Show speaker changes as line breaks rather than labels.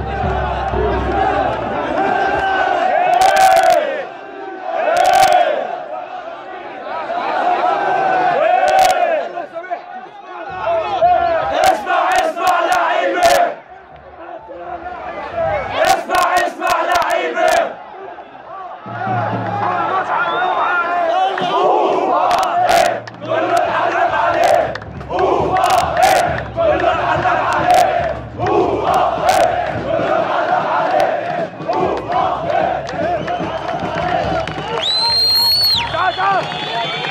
Amen. Go!